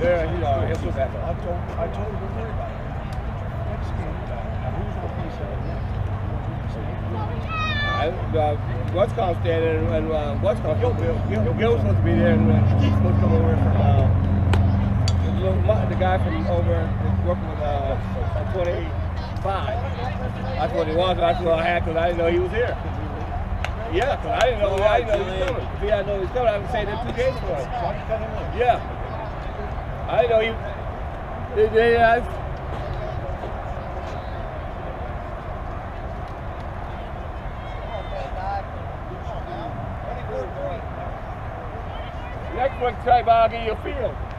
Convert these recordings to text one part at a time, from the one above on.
Yeah, all right. He'll be back I told, I told him, don't worry about it. Next game, who's the piece of it? I, uh, what's called standing and uh, what's called Gil, Bill, Gil, Gil's supposed to be there and uh, he's supposed to come over from uh, the, little, the guy from over working with uh, 25. That's what he was. That's what I had because I didn't know he was here. Yeah, because I didn't know I didn't know he was coming. If he had known he was coming, I would say that two games for him. So I cut him in. Yeah. I know you. They, they, I've, Next one, try Boggy, You feel.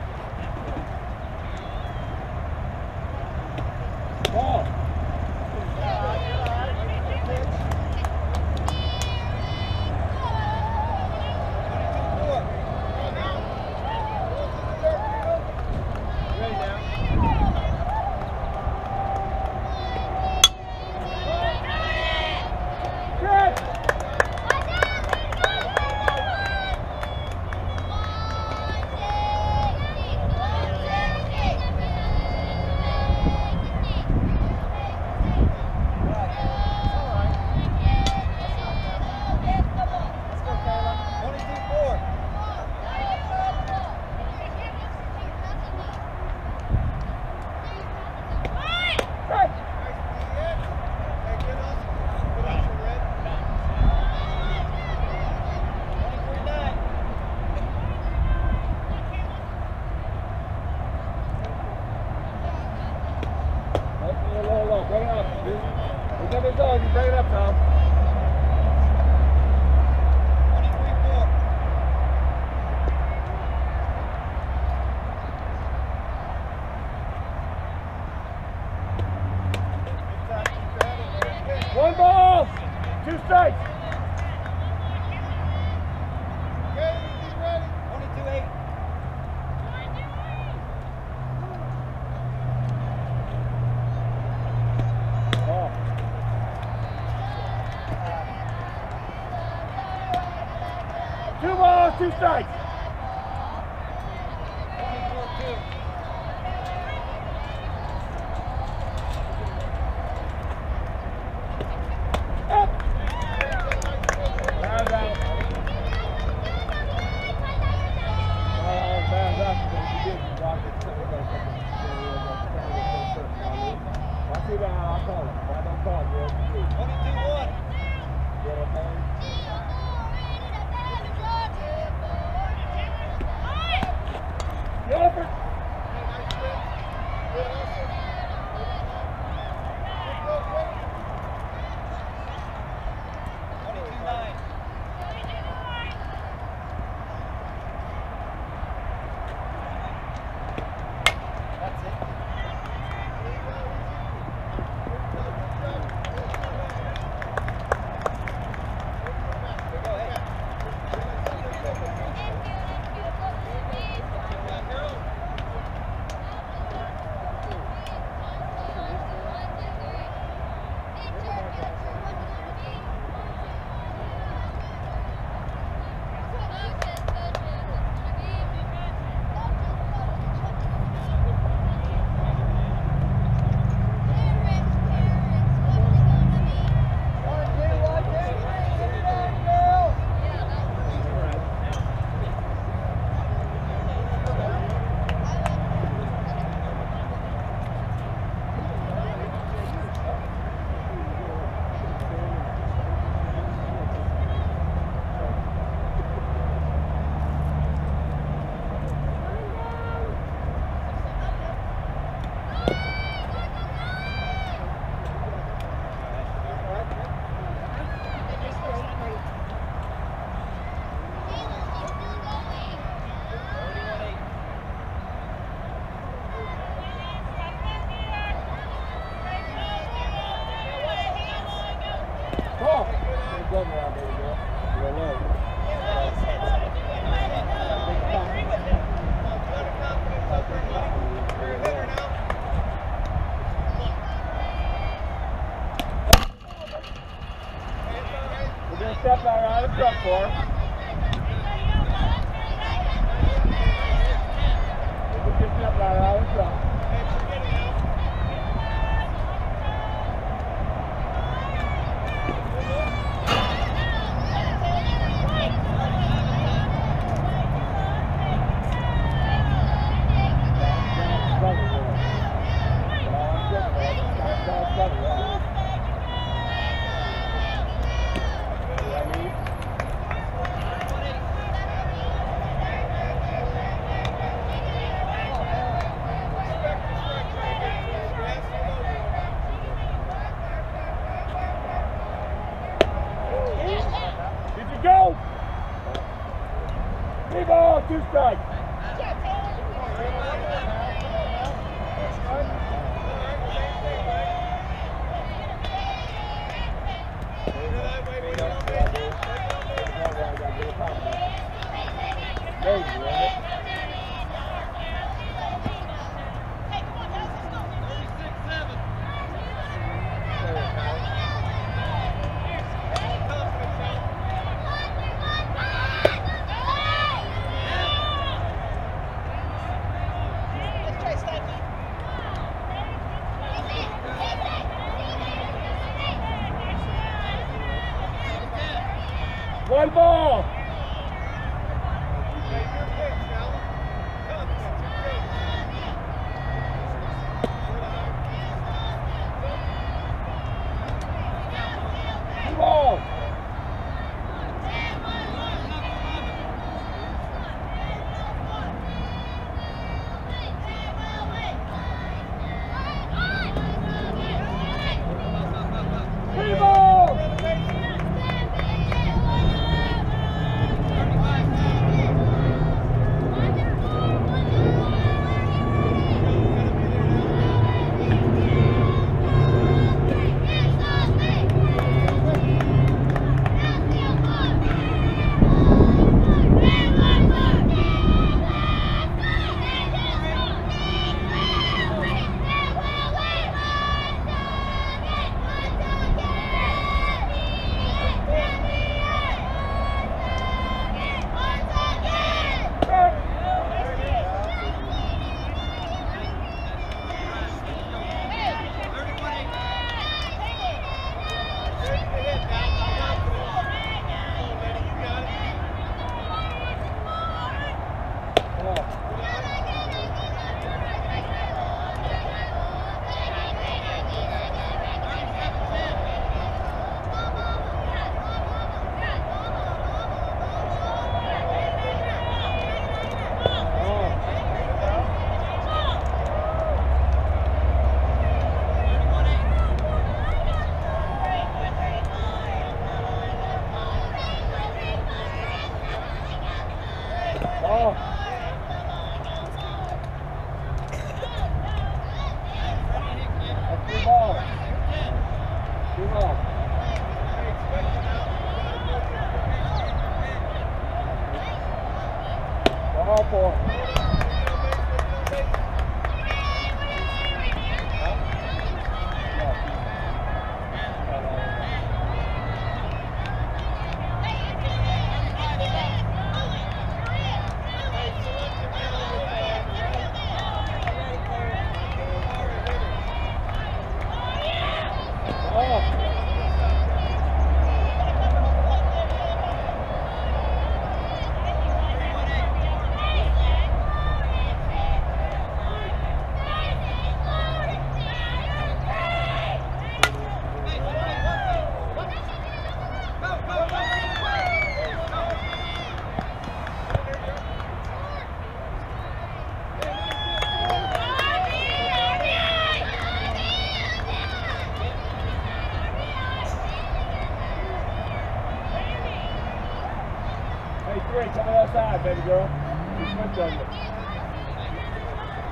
Baby girl. He switched on you.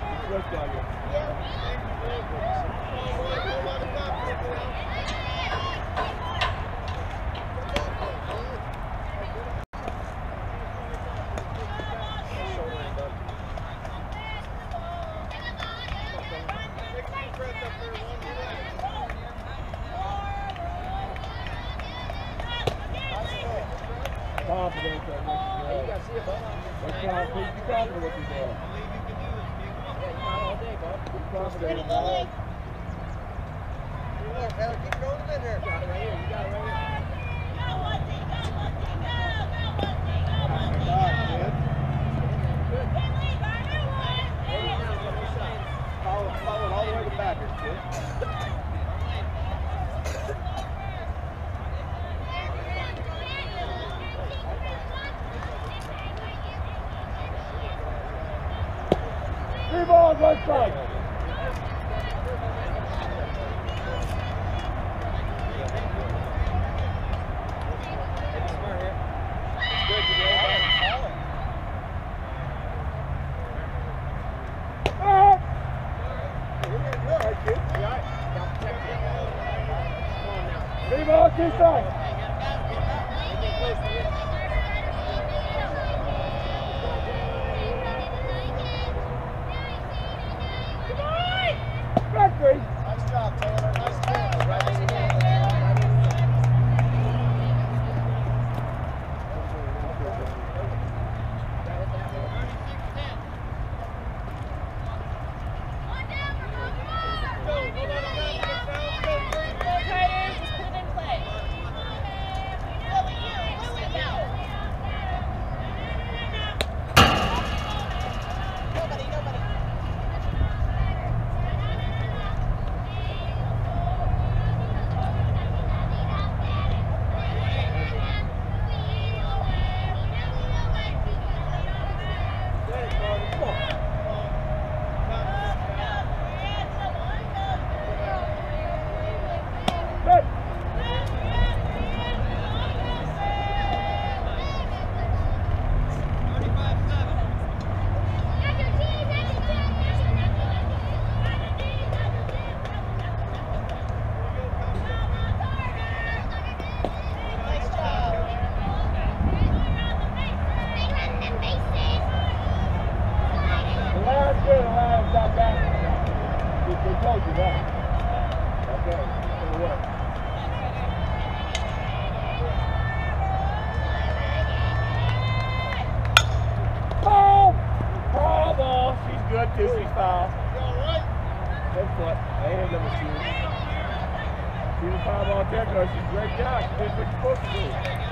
He switched on you. Confident that what you're doing. That's confident. Be confident what you're doing. Be confident in that. Keep rolling in here. Follow, follow it all the way to backers, kid. that girl. She's great guy. She did what she's supposed to do.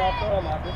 माफ़ करो माफ़ी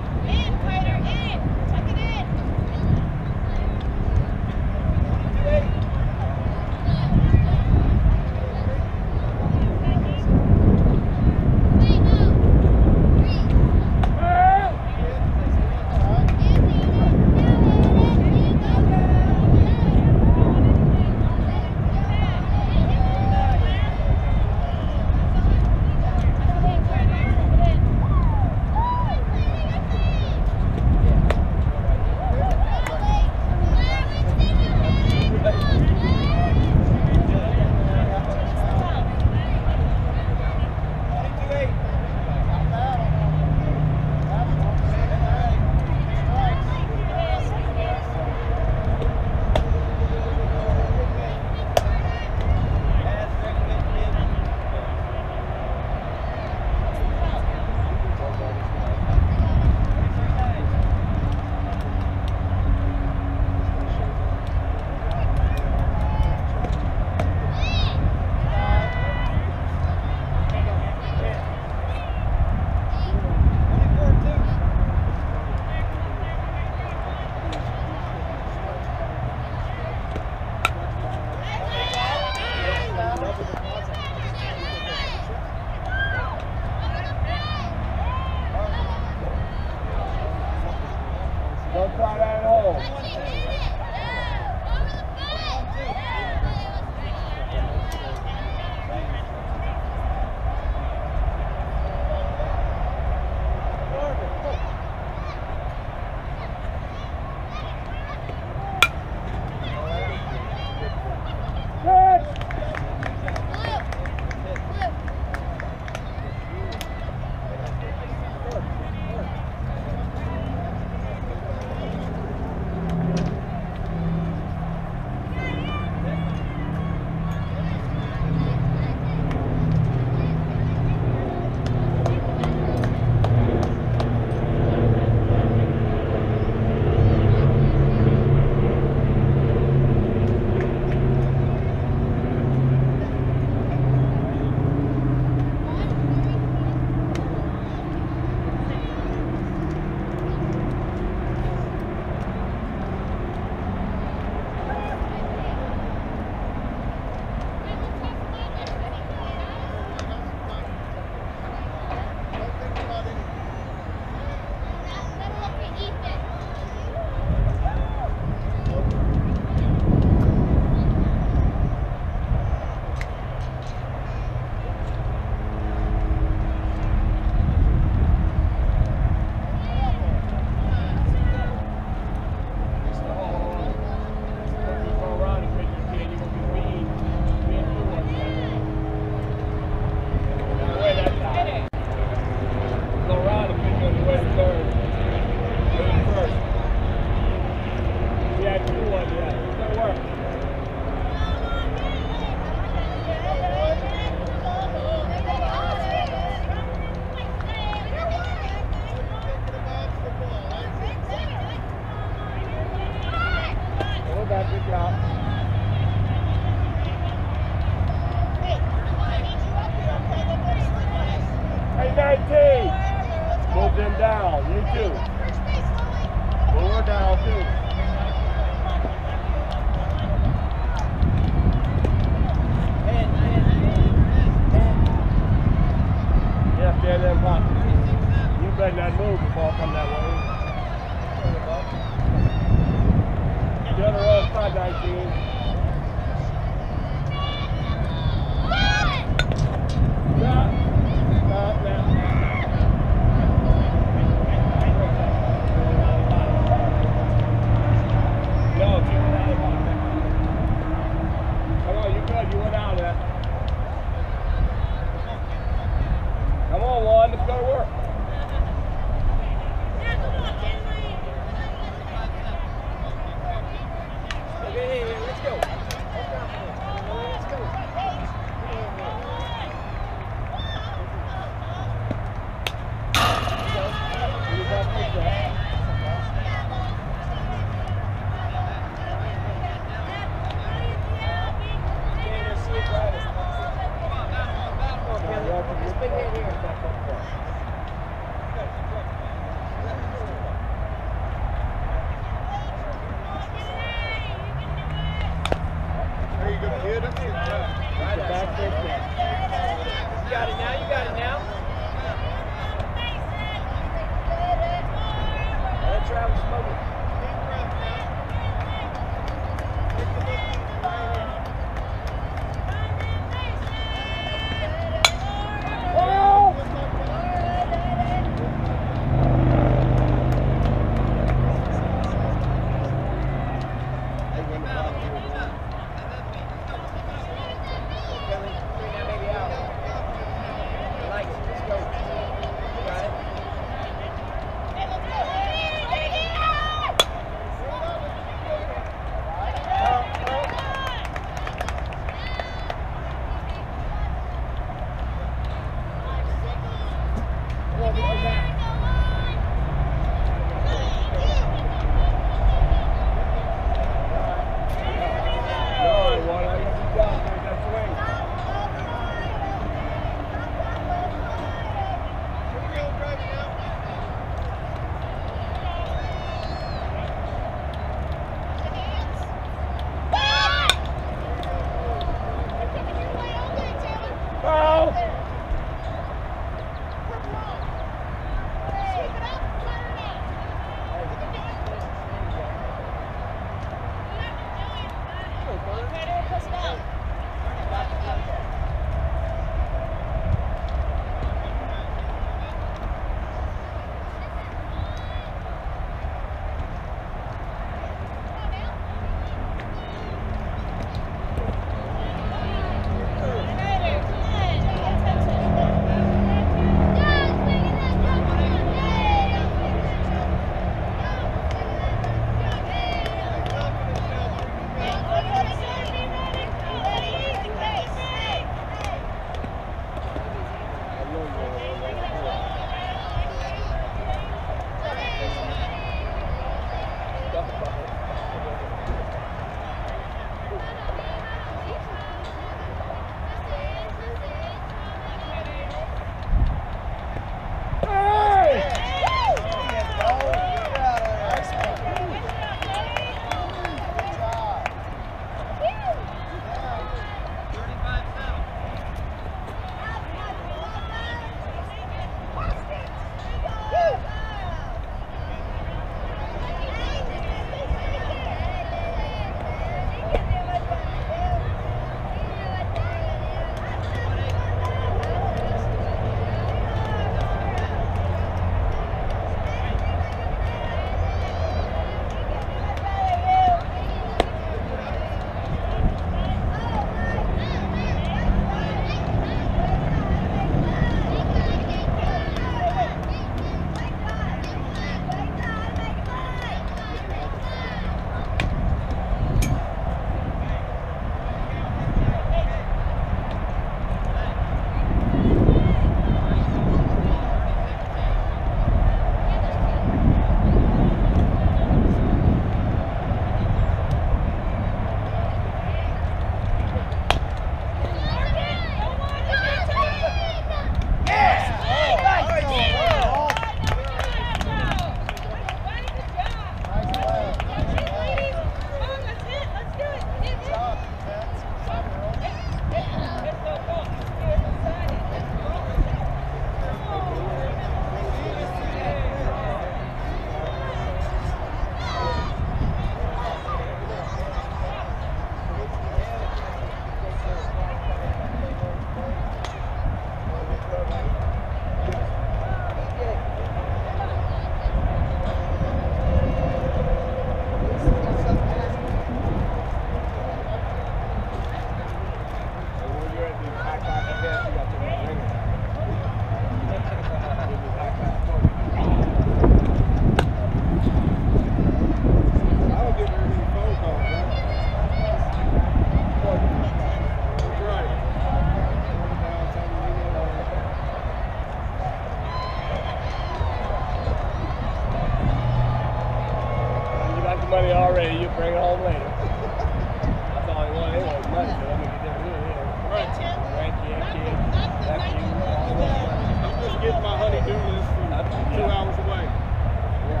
Bring it home later. That's all he wanted. He wanted money, but I'm going to get them here. Yeah. Right. Right, yeah, kid. That's you. I'm just getting my honey-do list from two hours away. Yeah.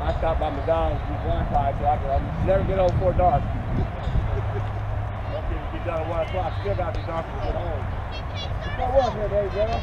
I stopped by McDonald's to get Wi-Fi, so I could I'll never get home before dark. Lucky you get down at 1 o'clock. Still got to be dark to get home. What was it, baby girl?